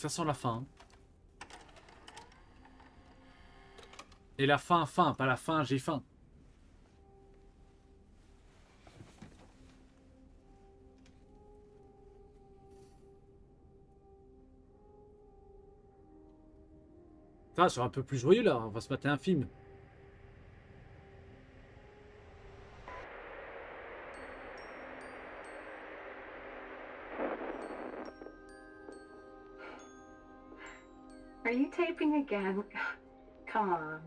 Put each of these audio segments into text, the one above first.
Ça sent la fin. Et la fin, fin, pas la fin, j'ai faim. Ça, c'est un peu plus joyeux là, on va se mater un film. Again? Come on.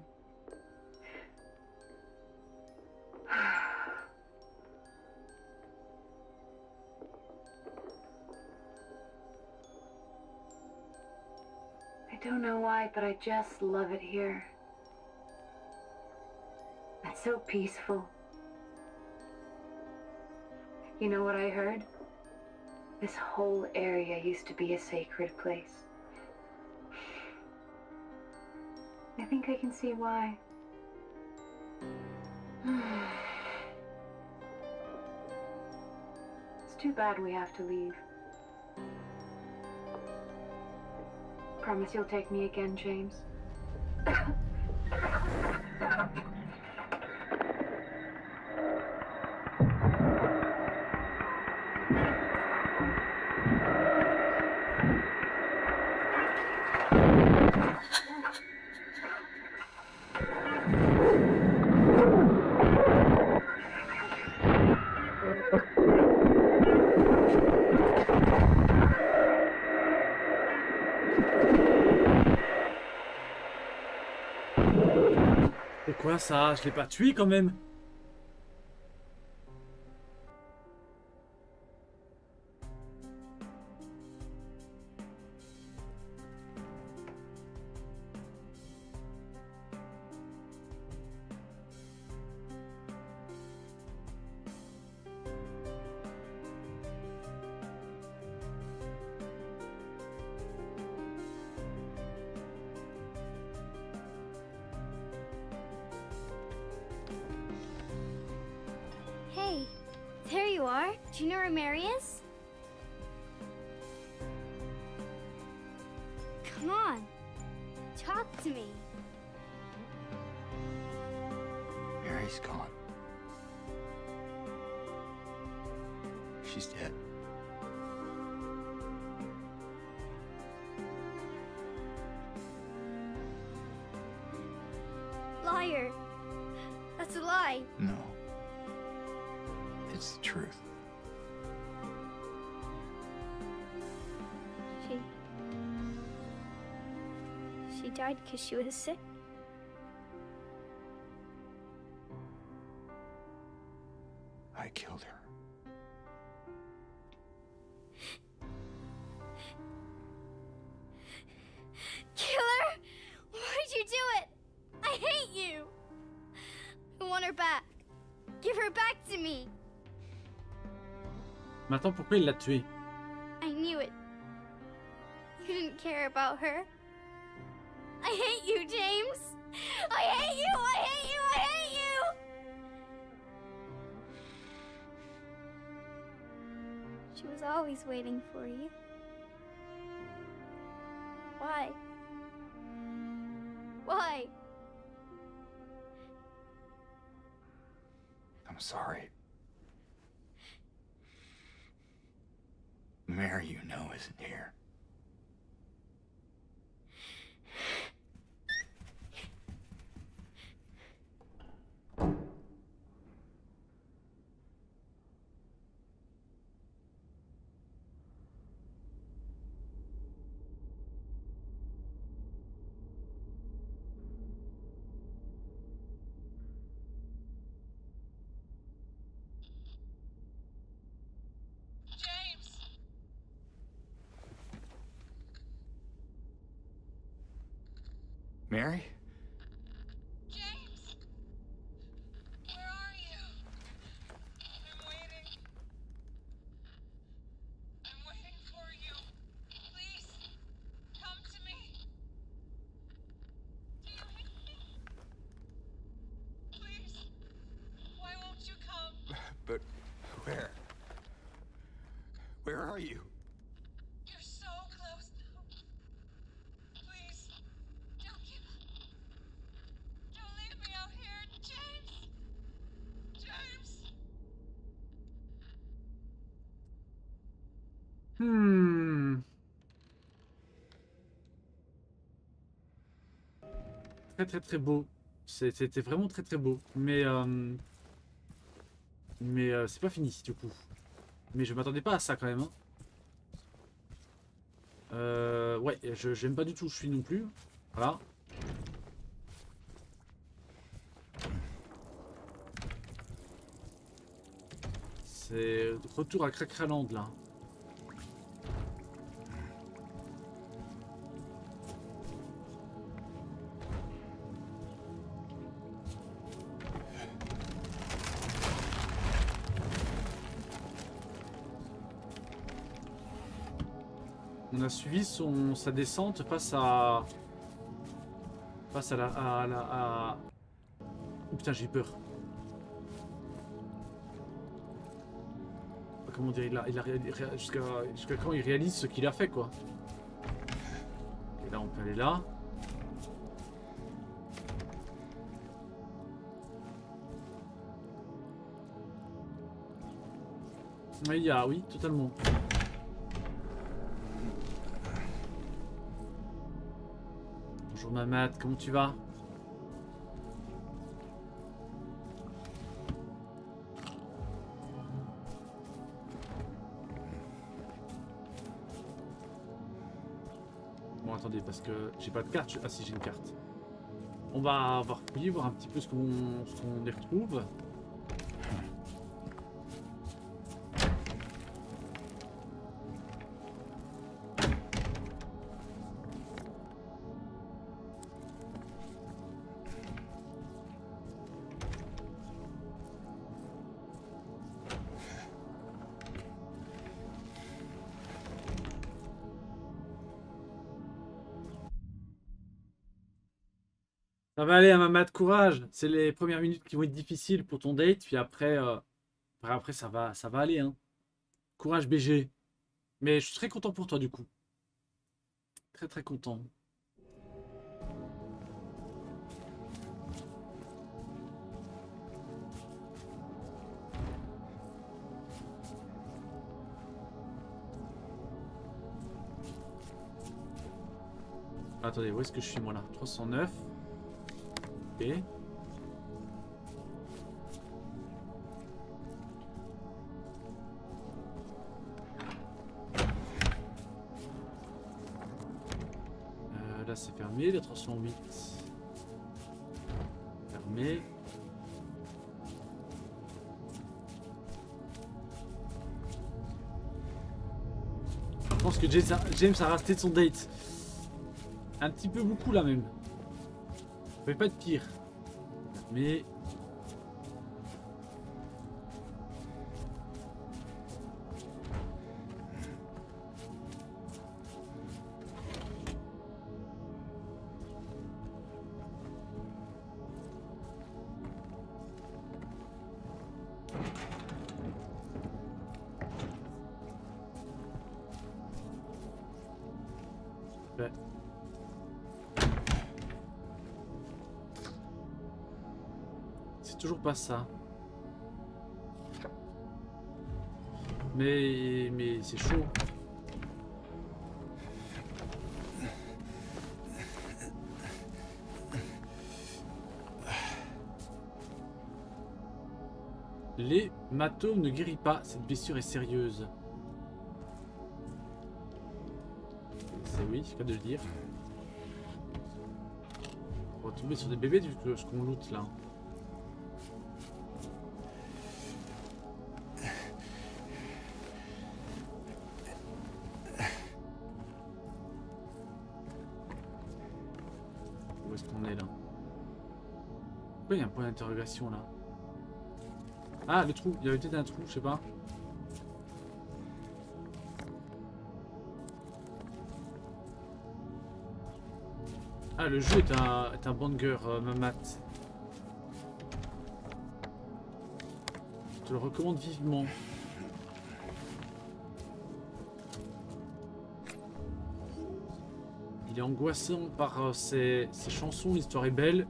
I don't know why, but I just love it here. It's so peaceful. You know what I heard? This whole area used to be a sacred place. I think I can see why. it's too bad we have to leave. Promise you'll take me again, James. Ça Je l'ai pas tué quand même because she was sick. I killed her. Killer! Why'd you do it? I hate you! I want her back. Give her back to me. Maintenant, pourquoi il l'a tué I knew it. You didn't care about her. Hate you, James! I hate you! I hate you! I hate you! She was always waiting for you. Why? Why? I'm sorry. Mary, you know, isn't here. James! Mary? James! Where are you? I'm waiting. I'm waiting for you. Please, come to me. Do you hear me? Please, why won't you come? But where? Where are you? Très très beau. C'était vraiment très très beau. Mais euh, mais euh, c'est pas fini du coup. Mais je m'attendais pas à ça quand même. hein. Euh, ouais, je j'aime pas du tout où je suis non plus. Voilà. C'est retour à Crakraland là. A suivi son, sa descente face à... Face à la... À la à... Oh putain, j'ai eu peur. Comment dire, il a, il a jusqu'à quand il réalise ce qu'il a fait, quoi. Et là, on peut aller là. Oui, il y a, oui, totalement. Bonjour Mamad, comment tu vas? Bon attendez parce que j'ai pas de carte. Ah si j'ai une carte. On va voir voir un petit peu ce qu'on qu'on y retrouve. Va aller, hein, Mamad, courage. C'est les premières minutes qui vont être difficiles pour ton date, puis après, euh, après, après, ça va, ça va aller. Hein. Courage, BG. Mais je suis très content pour toi, du coup. Très, très content. Attendez, où est-ce que je suis, moi, là? 309. Euh, là c'est fermé, la 308. Fermé. Je pense que James a, James a son date. Un petit peu beaucoup là même. Ça pouvait pas être pire. Mais... Ça. Mais, mais c'est chaud. L'hématome ne guérit pas. Cette blessure est sérieuse. C'est oui, c'est cas de le dire. On va tomber sur des bébés du ce qu'on loot là. Ah, le trou. Il y avait peut-être un trou, je sais pas. Ah, le jeu est un, est un banger, euh, Mamat. Je te le recommande vivement. Il est angoissant par euh, ses, ses chansons, l'histoire est belle.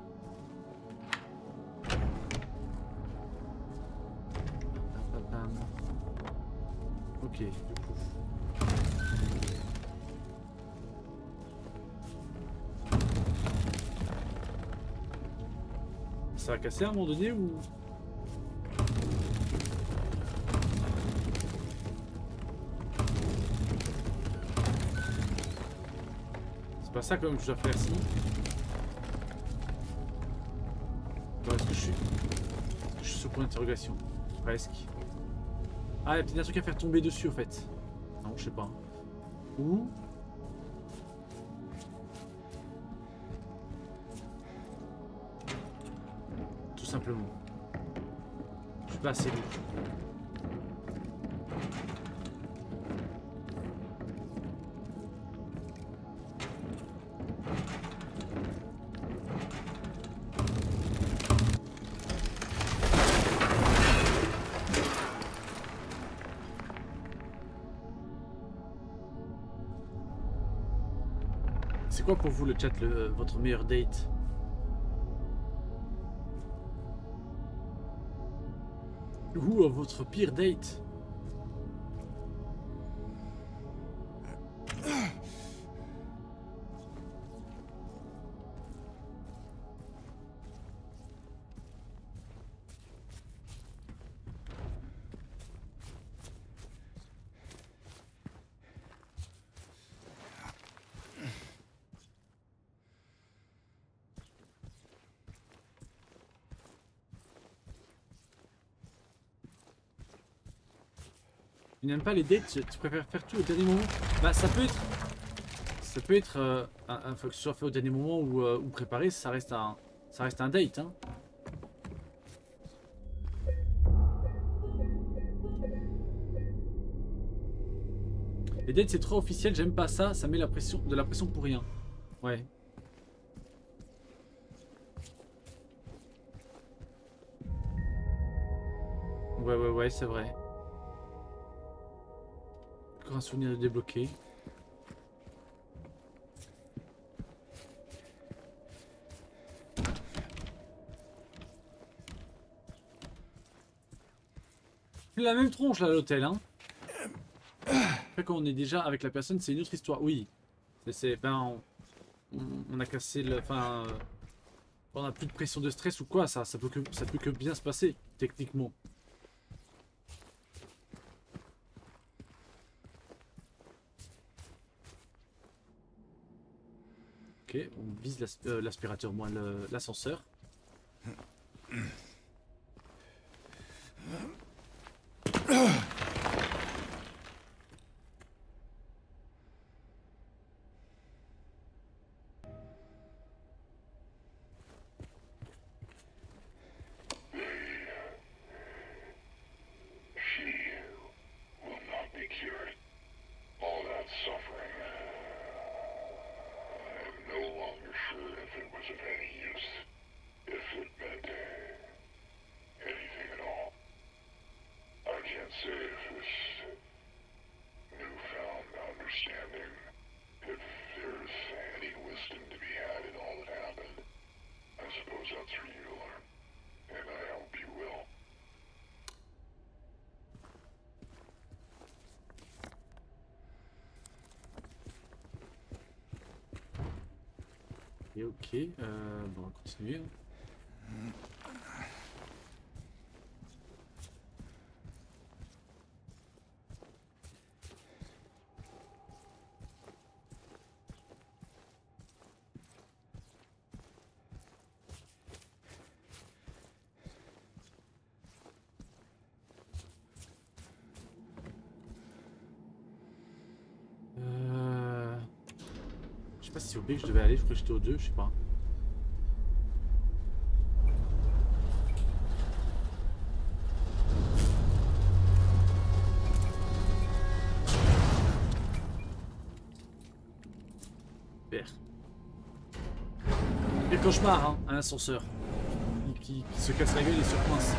Ça va casser à un moment donné ou... C'est pas ça quand même que je dois faire si. Est-ce que je suis... Est-ce que je suis sur point d'interrogation? Presque. Ah, il y a peut-être un truc à faire tomber dessus en fait. Non, je sais pas. Ou... Je suis pas. C'est quoi pour vous le chat, le- votre meilleur date? Ou euh, votre pire date? Tu n'aimes pas les dates, tu préfères faire tout au dernier moment Bah ça peut être... Ça peut être... Euh, un, un- que ce soit fait au dernier moment ou, euh, ou préparé, ça reste un... Ça reste un date, hein. Les dates c'est trop officiel, j'aime pas ça, ça met la pression, de la pression pour rien. Ouais. Ouais ouais ouais c'est vrai. Un souvenir de débloquer. La même tronche là à l'hôtel hein. Après quand on est déjà avec la personne c'est une autre histoire. Oui. C'est- ben on, on- on a cassé le. Enfin. euh, on a plus de pression de stress ou quoi, ça, ça peut que ça peut que bien se passer, techniquement. On vise euh, l'aspirateur, moi, le- l'ascenseur. Continuer. Euh... Je sais pas si c'est au B que je devais aller, je crois que j'étais au 2, je sais pas. Cauchemar, hein, un ascenseur. Qui, se casse la gueule et se coince.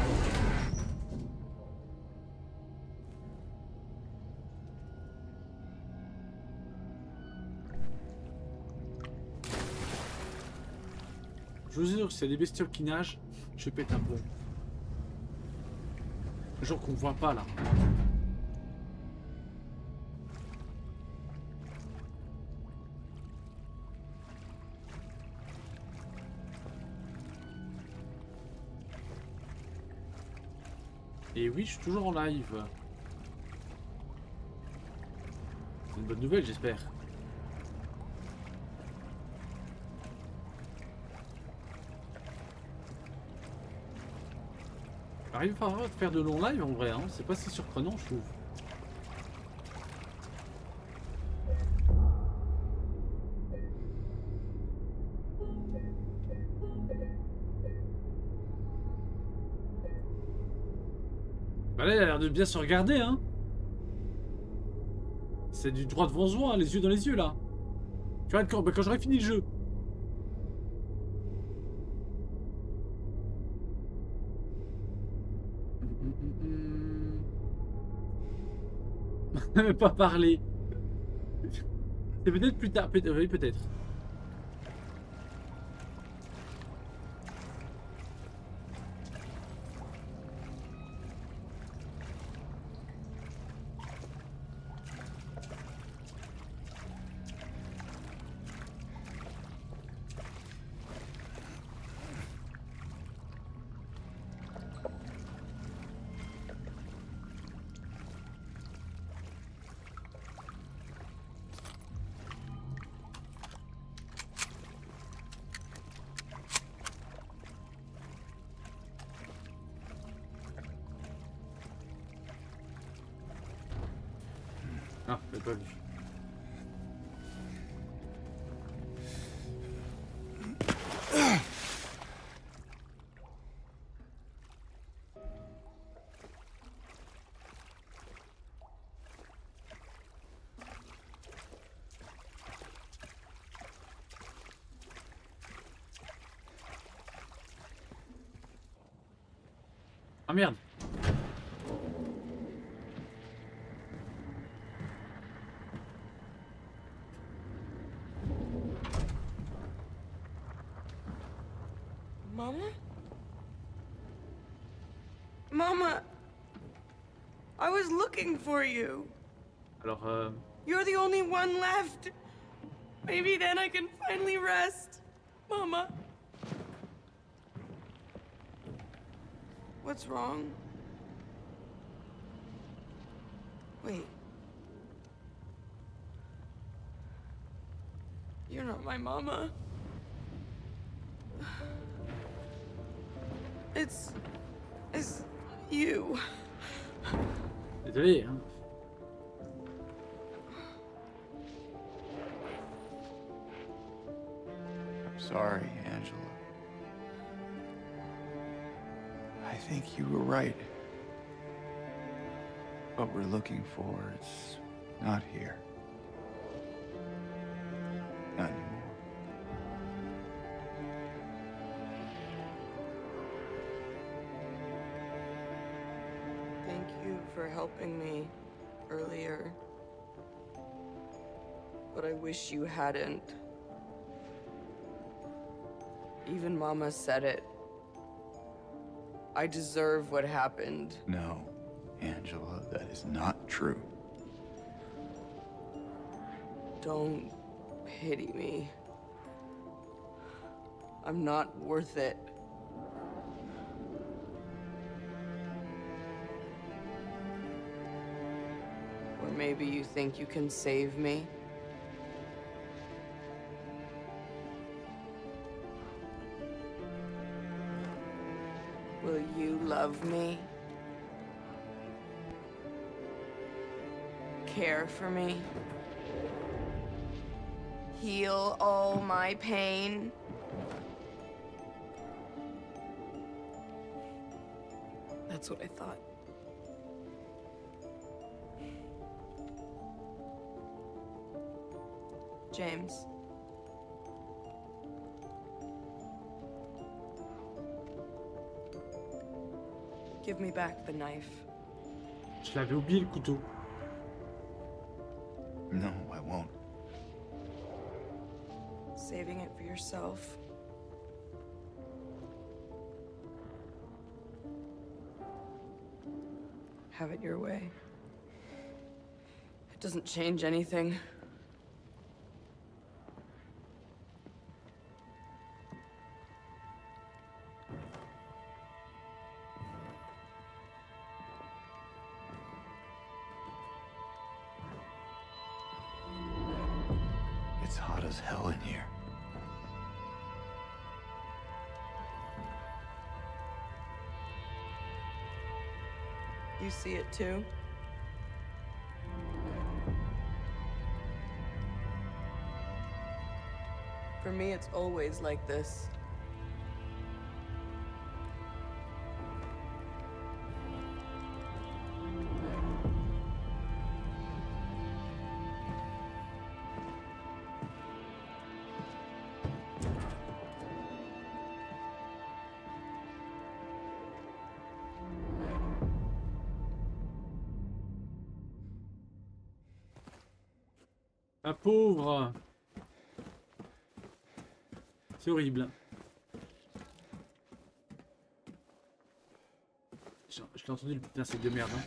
Je vous jure, s'il y a des bestioles qui nagent, je pète un plomb. Genre qu'on voit pas là. Et oui, je suis toujours en live. C'est une bonne nouvelle, j'espère. Arrive à faire de longs lives en vrai, hein. c'est pas si surprenant, je trouve. De bien se regarder, hein. C'est du droit devant soi, hein, les yeux dans les yeux, là. Tu vois, quand, bah, quand j'aurai fini le jeu. Pas parler. C'est peut-être plus tard, peut-être, oui, peut-être. Was looking for you. Alors, euh, You're the only one left. Maybe then I can finally rest. Mama. What's wrong? Wait. You're not my mama. It's. It's you. Désolé. Hein. I'm sorry, Angela. I think you were right. What we're looking for, it's not here. Hadn't. Even Mama said it. I deserve what happened. No, Angela, that is not true. Don't pity me. I'm not worth it. Or maybe you think you can save me? Love me? Care for me? Heal all my pain? That's what I thought. James. Give me back the knife. Je l'avais oublié le couteau. No, I won't. Saving it for yourself. Have it your way. It doesn't change anything. See it too? For me, it's always like this. La pauvre C'est horrible. Je, l'ai entendu le putain c'est de merde. Hein.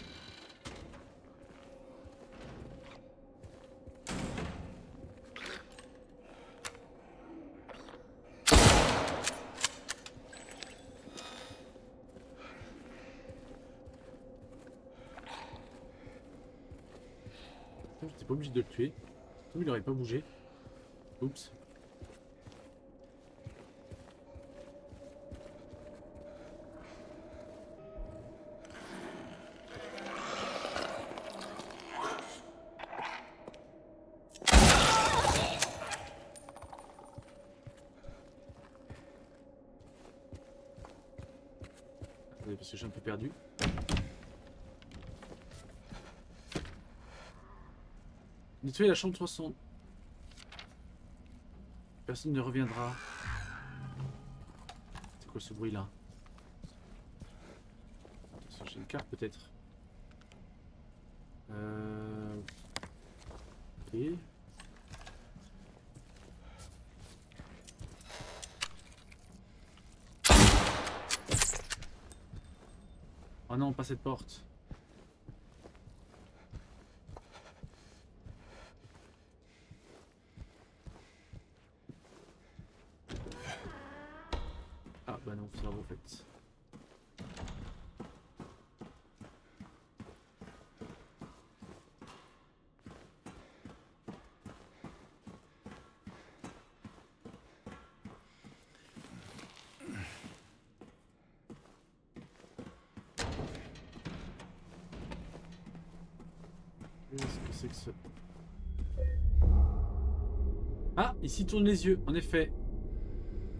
J'étais pas obligé de le tuer. Aurait pas bougé. Oups. Parce que suis un peu perdu. Nettoyer la chambre 300. Personne ne reviendra. C'est quoi ce bruit là j'ai une carte peut-être. Euh... Ok. Oh non, pas cette porte. Ça va en fait. Ah, ici tourne les yeux, en effet.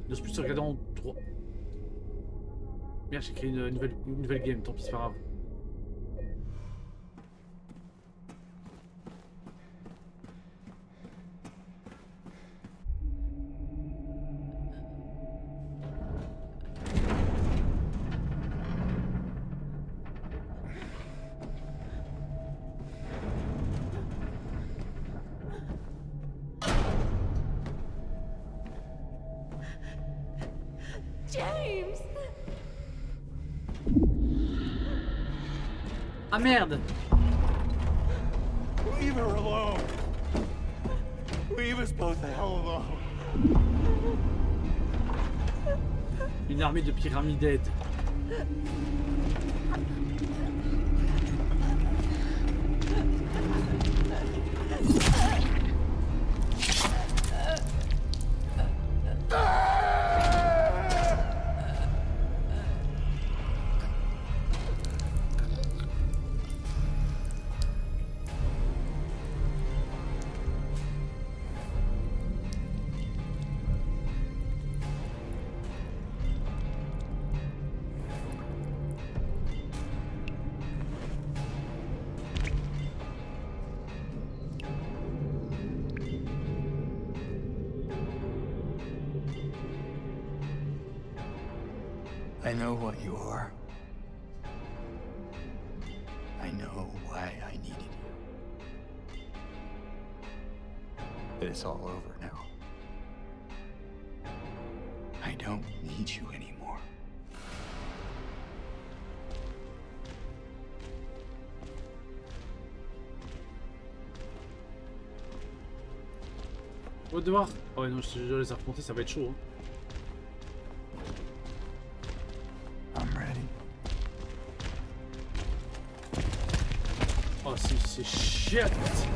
N'ose plus se regarder en droit. Merde, j'ai créé une nouvelle, nouvelle game, tant pis, c'est pas grave. Merde Leave her alone. Leave us both the hell alone. Une armée de pyramides. I know what you are. I know why I needed you. But it's all over now. I don't need you anymore. Va devoir. Oh ouais, non, je te jure, les affronter, ça va être chaud. hein. Четверть.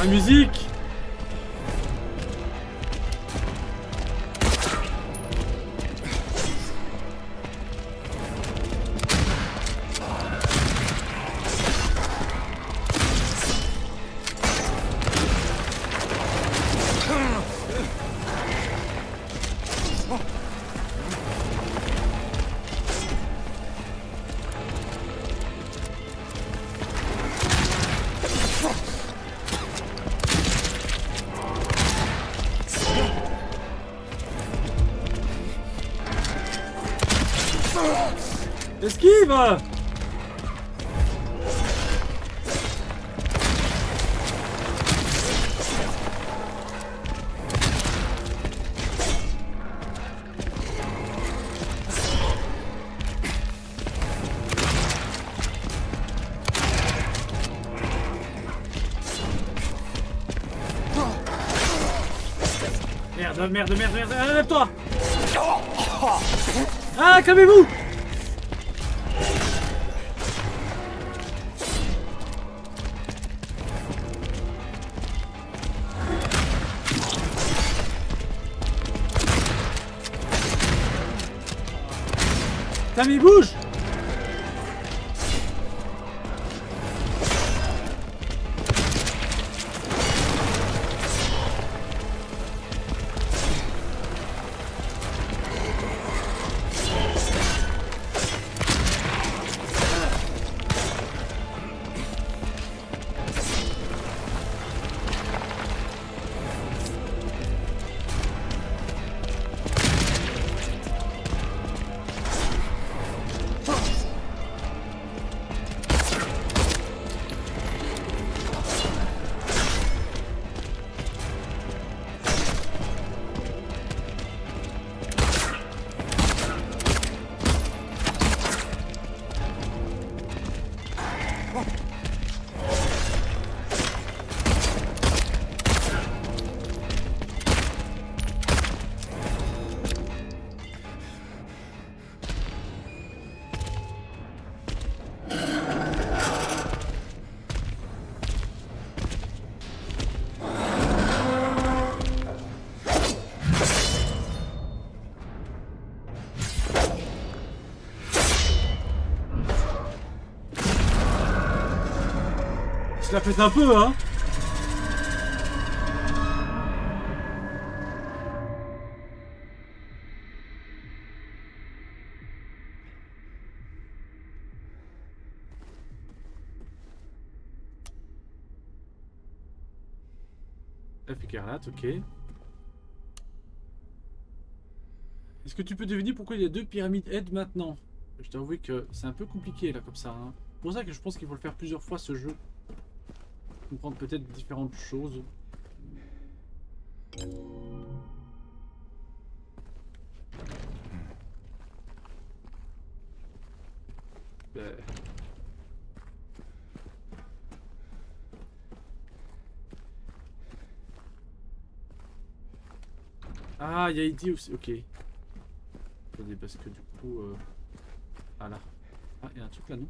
La musique Merde, merde, merde, merde, lève-toi Ah, calmez-vous Tammy, bouge Je la pète un peu, hein écarlate, ok. Est-ce que tu peux deviner pourquoi il y a deux pyramides aide maintenant? Je t'avoue que c'est un peu compliqué là comme ça. hein. C'est pour ça que je pense qu'il faut le faire plusieurs fois ce jeu. Comprendre peut-être différentes choses. Ben. Ah, il y a aussi. Ok. Attendez, parce que du coup. Euh... Ah là. Ah, il y a un truc là, non?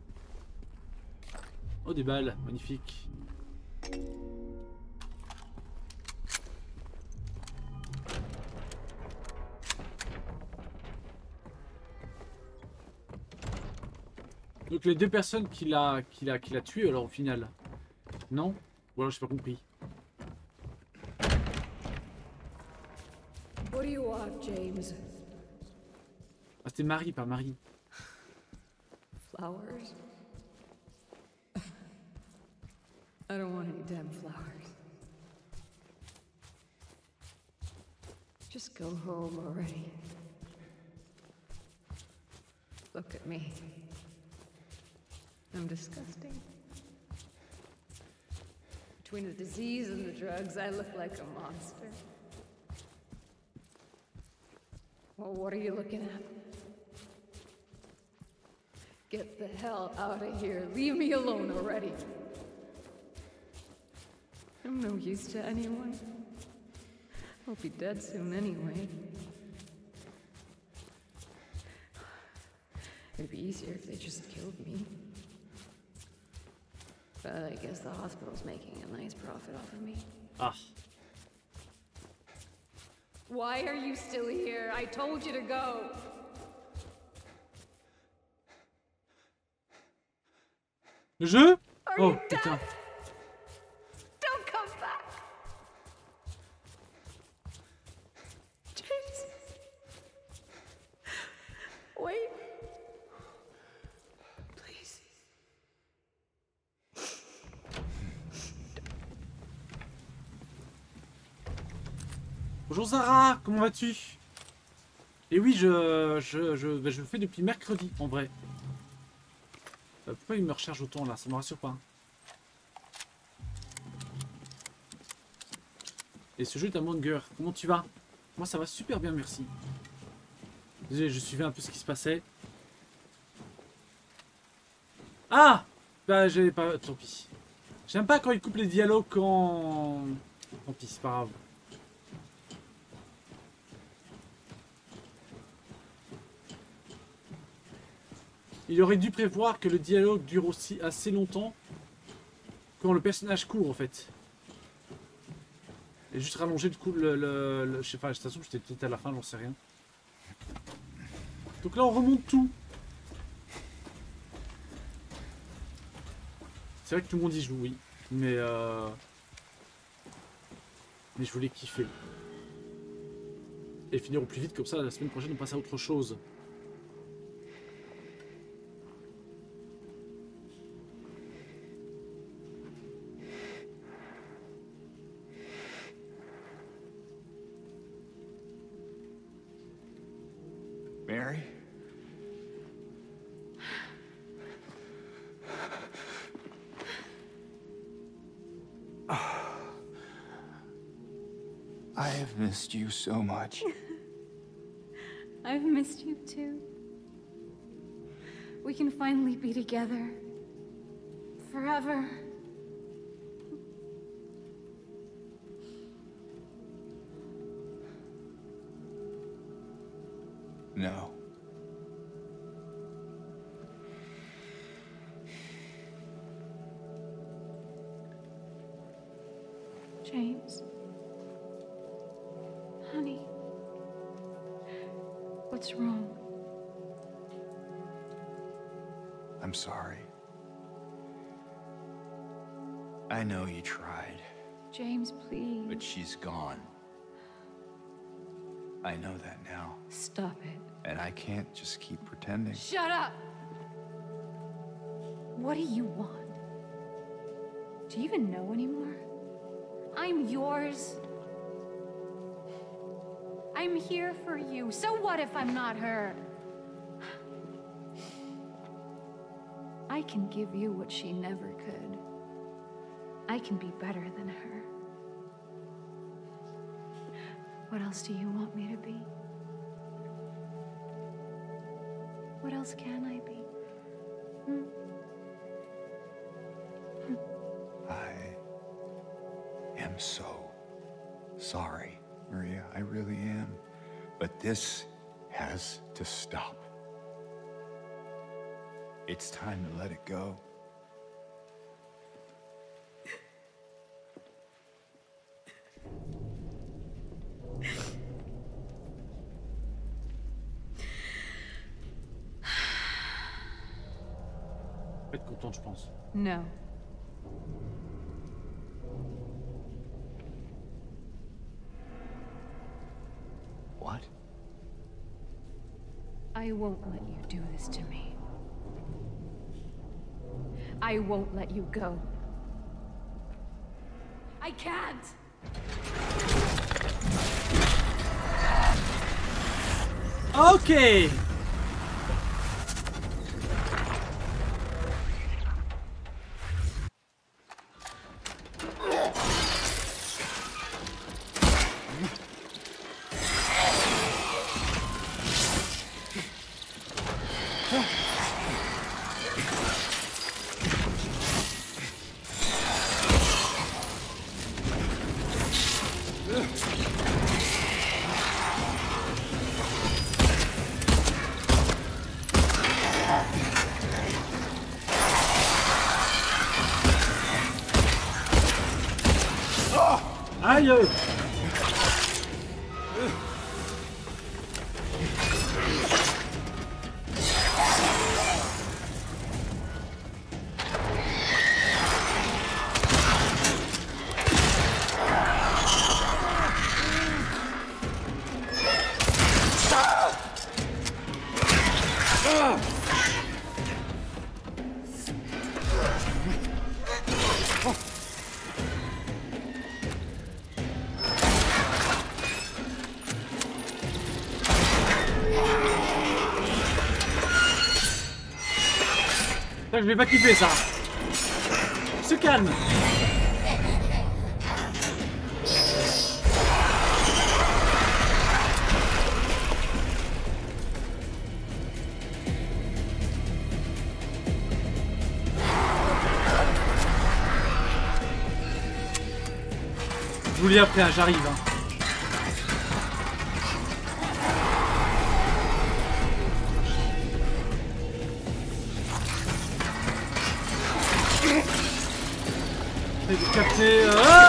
Oh, des balles. Magnifique. Donc les deux personnes qu'il a, qu'il a, qu'il a tuées alors au final Non? Ou alors j'ai pas compris. What do you want, James? Ah c'était Marie, pas Marie. Flowers? I don't want any damn flowers. Just go home already. Look at me. I'm disgusting. Between the disease and the drugs, I look like a monster. Well, what are you looking at? Get the hell out of here. Leave me alone already. I'm no use to anyone. I'll be dead soon anyway. It'd be easier if they just killed me. But I guess the hospital's making a nice profit off of me. Ah. Why are you still here? I told you to go. Le jeu Are Oh, putain. Zara, comment vas-tu? Et oui, je, je, je, bah, je le fais depuis mercredi, en vrai. Euh, pourquoi il me recharge autant là? Ça me rassure pas. Et ce jeu est un monger. Comment tu vas? Moi ça va super bien, merci. Je suivais un peu ce qui se passait. Ah Bah j'avais pas... Tant pis. J'aime pas quand il coupe les dialogues quand... Tant pis, c'est pas grave. Il aurait dû prévoir que le dialogue dure aussi assez longtemps quand le personnage court en fait. Et juste rallonger le coup, le- je sais pas, de toute façon j'étais peut-être à la fin, j'en sais rien. Donc là on remonte tout. C'est vrai que tout le monde y joue, oui. Mais euh... Mais je voulais kiffer. Et finir au plus vite, comme ça la semaine prochaine on passe à autre chose. So much. I've missed you too. We can finally be together. Forever. I know that now, Stop it. and I can't just keep pretending. Shut up! What do you want? Do you even know anymore? I'm yours. I'm here for you. So what if I'm not her? I can give you what she never could. I can be better than her. What else do you want me to be? What else can I be? Hmm? I am so sorry, Maria. I really am. But this has to stop. It's time to let it go. No. What? I won't let you do this to me. I won't let you go. I can't! Ok Yeah. Je vais pas kiffer ça. Se calme. Je vous lis après, hein, j'arrive. hein. accepté.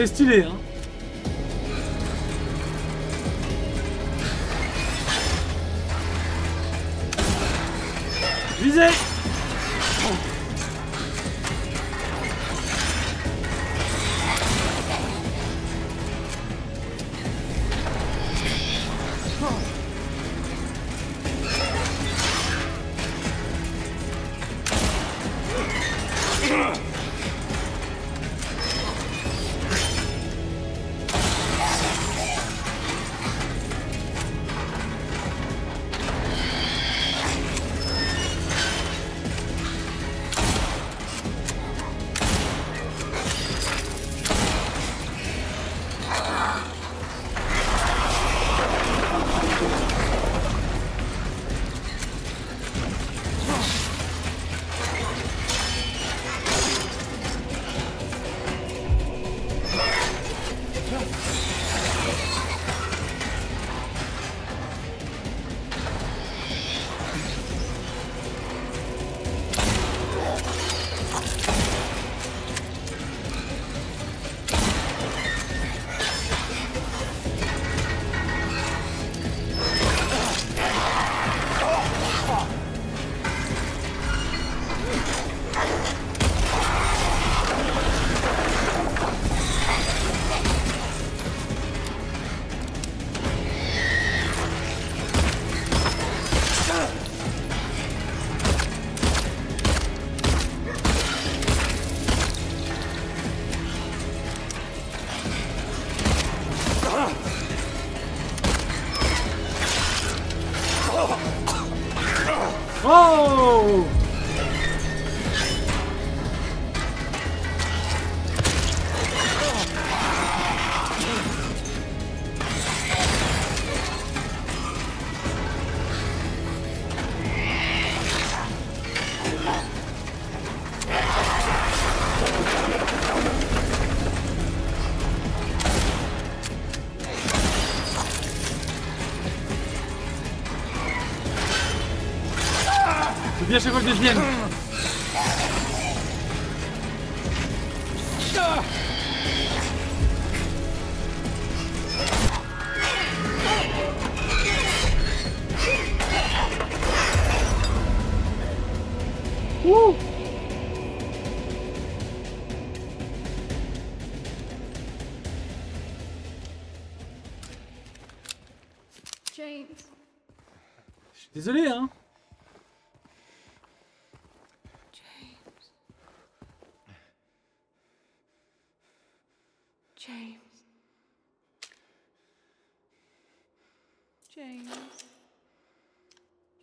Elle est stylée, hein. Visez. à Oh!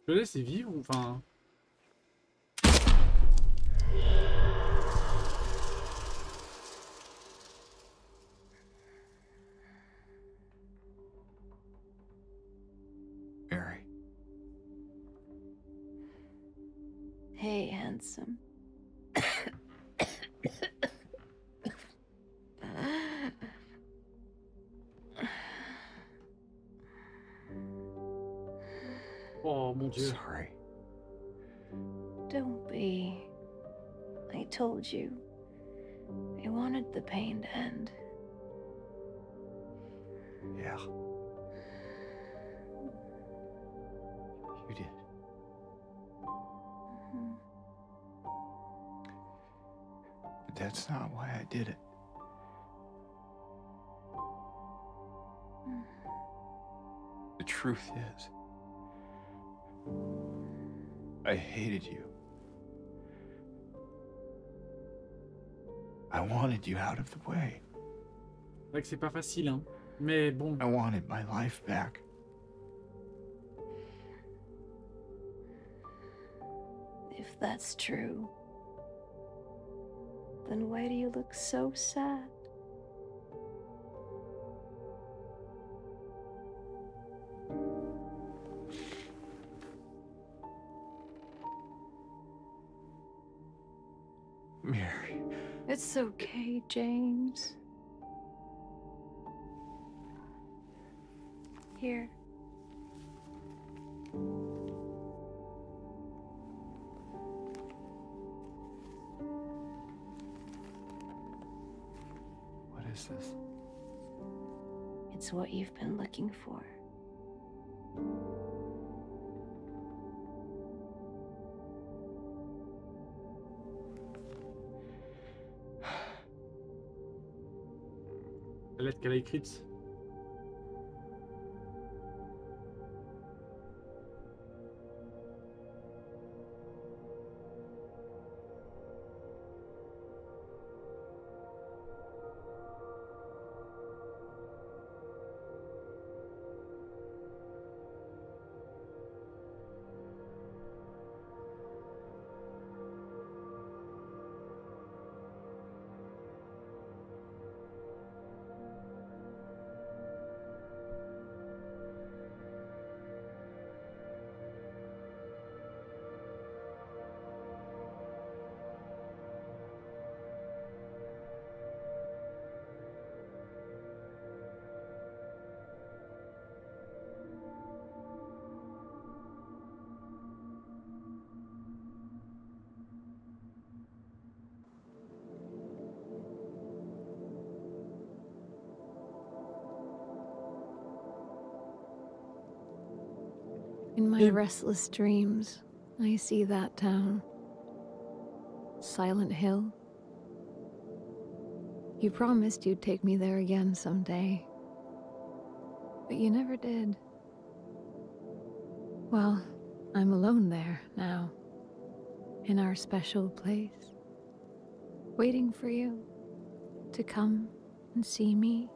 Je le laisser vivre ou enfin. Mary. Hey, handsome. Told you. I wanted the pain to end. Yeah. You did. But that's not why I did it. The truth is, I hated you. I wanted you out of the way. C'est vrai que c'est pas facile, hein. Mais bon. I wanted my life back. If that's true, then why do you look so sad? It's okay, James. Here. What is this? It's what you've been looking for. La lettre qu'elle a écrite. My Yeah. restless dreams, I see that town. Silent Hill. You promised you'd take me there again someday. But you never did. Well, I'm alone there now. In our special place. Waiting for you to come and see me.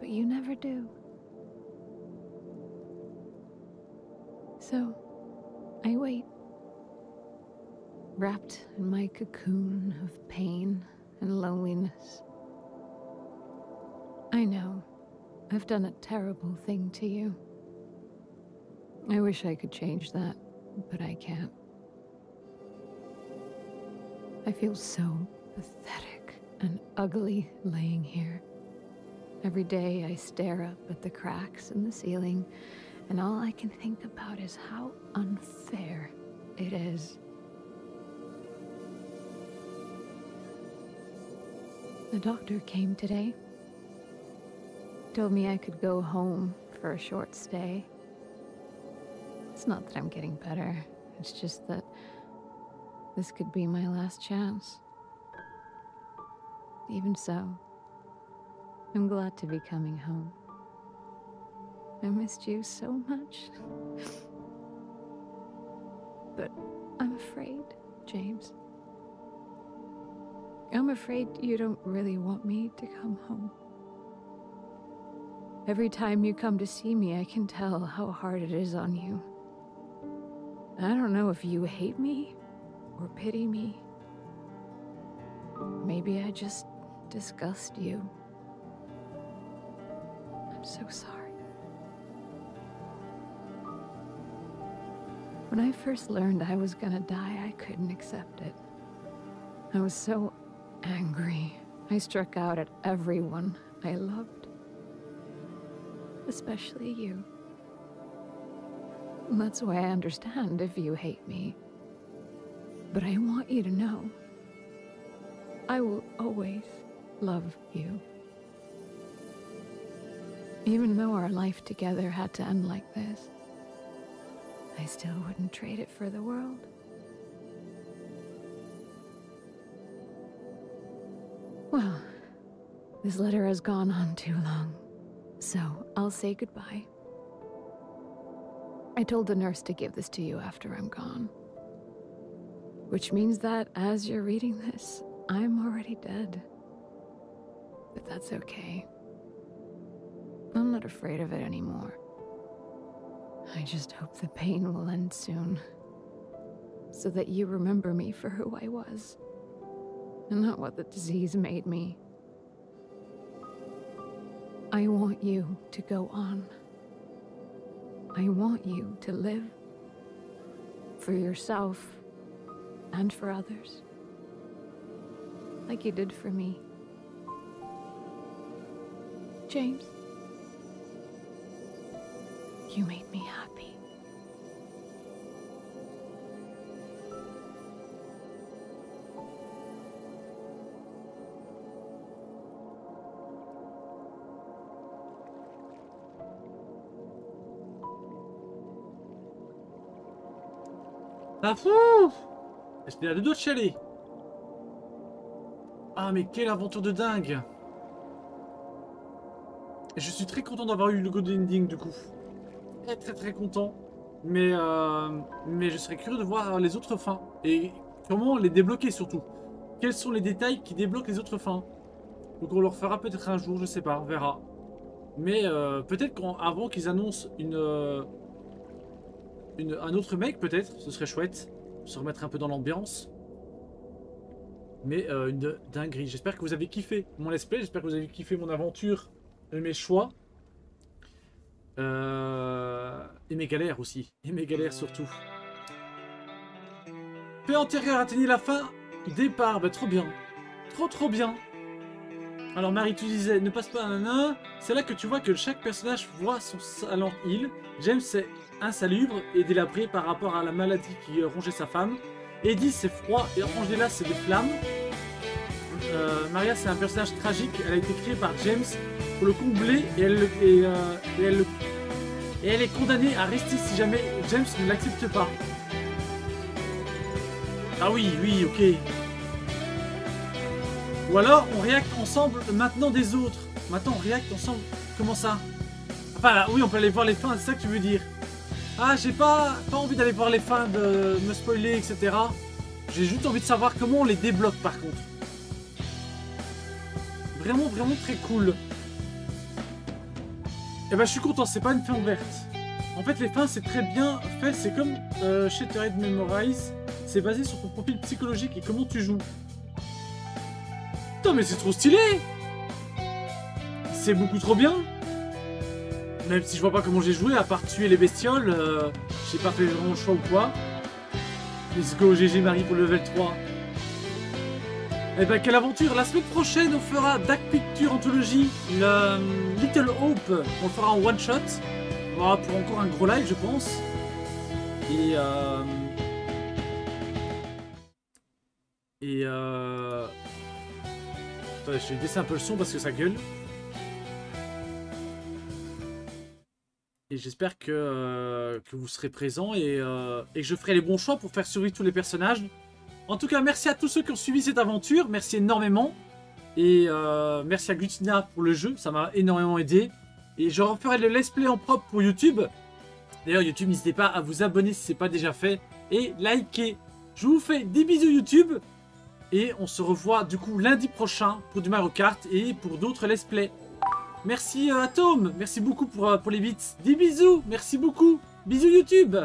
But you never do. So, I wait. Wrapped in my cocoon of pain and loneliness. I know I've done a terrible thing to you. I wish I could change that, but I can't. I feel so pathetic and ugly laying here. Every day I stare up at the cracks in the ceiling And all I can think about is how unfair it is. The doctor came today. Told me I could go home for a short stay. It's not that I'm getting better, it's just that this could be my last chance. Even so, I'm glad to be coming home. I missed you so much. but I'm afraid, James. I'm afraid you don't really want me to come home. Every time you come to see me, I can tell how hard it is on you. I don't know if you hate me or pity me. Maybe I just disgust you. I'm so sorry. When I first learned I was gonna die, I couldn't accept it. I was so angry. I struck out at everyone I loved. Especially you. That's why I understand if you hate me. But I want you to know I will always love you. Even though our life together had to end like this, I still wouldn't trade it for the world. Well, this letter has gone on too long, so I'll say goodbye. I told the nurse to give this to you after I'm gone. Which means that as you're reading this, I'm already dead. But that's okay. I'm not afraid of it anymore. I just hope the pain will end soon. So that you remember me for who I was. And not what the disease made me. I want you to go on. I want you to live. For yourself and for others. Like you did for me. James. You made me happy. Ah fou J'étais à deux doigts. Ah mais quelle aventure de dingue Je suis très content d'avoir eu le good ending du coup. Très très très content. Mais, euh, mais je serais curieux de voir les autres fins. Et comment les débloquer surtout. Quels sont les détails qui débloquent les autres fins? Donc on leur fera peut-être un jour, je sais pas, on verra. Mais euh, peut-être qu'avant qu'ils annoncent une, euh, une, un autre mec, peut-être, ce serait chouette. Se remettre un peu dans l'ambiance. Mais une dinguerie. J'espère que vous avez kiffé mon let's play. J'espère que vous avez kiffé mon aventure et mes choix. Euh, et mes galères aussi. Et mes galères surtout. Paix antérieure, atteignez la fin. Départ, bah trop bien. Trop trop bien. Alors Marie, tu disais, ne passe pas un. C'est là que tu vois que chaque personnage voit son salon île. James est insalubre et délabré par rapport à la maladie qui rongeait sa femme. Eddie c'est froid et Angela c'est des flammes. Euh, Maria c'est un personnage tragique. Elle a été créée par James pour le combler et elle, et, euh, et elle, et elle est condamnée à rester si jamais James ne l'accepte pas. Ah oui, oui, ok. Ou alors on réacte ensemble maintenant des autres. Maintenant on réacte ensemble. Comment ça? Enfin oui on peut aller voir les fins, c'est ça que tu veux dire. Ah j'ai pas, pas envie d'aller voir les fins, de me spoiler, etc. J'ai juste envie de savoir comment on les débloque par contre. Vraiment, vraiment très cool. Et bah je suis content, c'est pas une fin ouverte. En fait les fins c'est très bien fait, c'est comme euh, Shattered Memorize. C'est basé sur ton profil psychologique et comment tu joues. Putain mais c'est trop stylé C'est beaucoup trop bien Même si je vois pas comment j'ai joué, à part tuer les bestioles, euh, j'ai pas fait vraiment le choix ou quoi. Let's go GG Marie pour le level 3. Eh ben quelle aventure La semaine prochaine on fera Dark Picture Anthology, le euh, Little Hope, on le fera en one shot. Bon, pour encore un gros live, je pense. Et euh... Et euh... Attendez, je vais baisser un peu le son parce que ça gueule. Et j'espère que, euh, que vous serez présents et, euh, et que je ferai les bons choix pour faire survivre tous les personnages. En tout cas, merci à tous ceux qui ont suivi cette aventure. Merci énormément. Et euh, merci à Glutina pour le jeu. Ça m'a énormément aidé. Et je referai le let's play en propre pour YouTube. D'ailleurs, YouTube, n'hésitez pas à vous abonner si ce n'est pas déjà fait. Et liker. Je vous fais des bisous YouTube. Et on se revoit du coup lundi prochain pour du Mario Kart et pour d'autres let's play. Merci euh, Atom, merci beaucoup pour, euh, pour les bits. Des bisous, merci beaucoup. Bisous YouTube